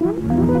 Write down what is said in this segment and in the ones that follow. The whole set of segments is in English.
No.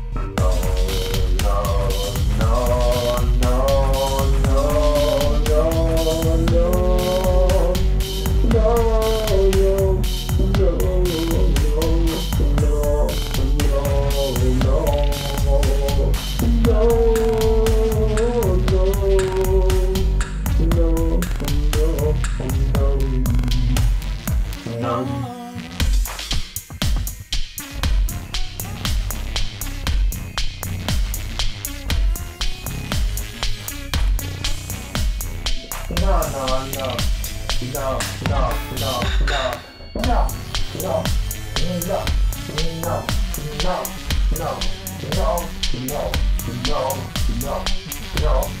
Um, no, no, no, no, no, no.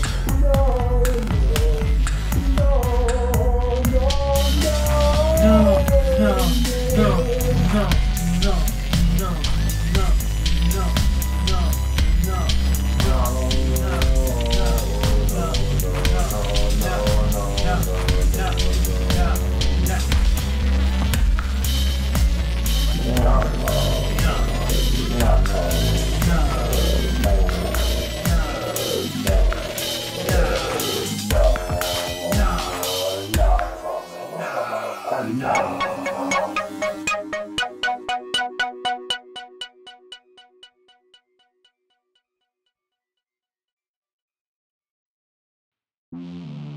you